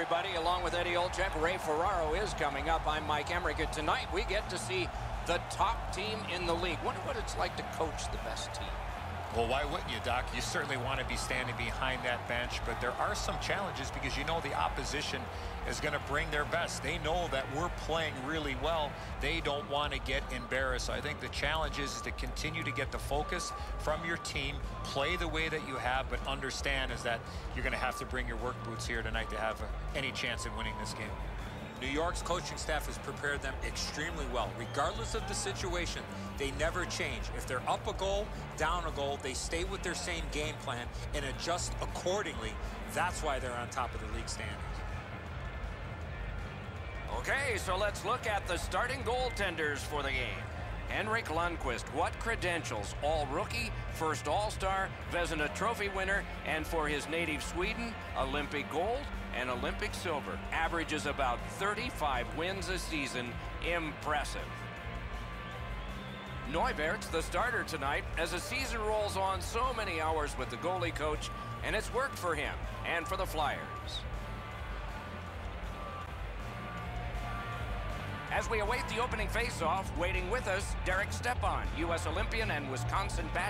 everybody. Along with Eddie Olczyk, Ray Ferraro is coming up. I'm Mike and tonight we get to see the top team in the league. Wonder what it's like to coach the best team. Well, why wouldn't you, Doc? You certainly want to be standing behind that bench, but there are some challenges because you know the opposition is going to bring their best. They know that we're playing really well. They don't want to get embarrassed. So I think the challenge is to continue to get the focus from your team, play the way that you have, but understand is that you're going to have to bring your work boots here tonight to have any chance in winning this game. New York's coaching staff has prepared them extremely well. Regardless of the situation, they never change. If they're up a goal, down a goal, they stay with their same game plan and adjust accordingly. That's why they're on top of the league standings. Okay, so let's look at the starting goaltenders for the game. Henrik Lundqvist, what credentials? All rookie, first All-Star, Vezina Trophy winner, and for his native Sweden, Olympic gold and Olympic silver. Averages about 35 wins a season. Impressive. Neuvirth's the starter tonight as the season rolls on so many hours with the goalie coach, and it's worked for him and for the Flyers. As we await the opening faceoff, waiting with us, Derek Stepan, U.S. Olympian and Wisconsin badge.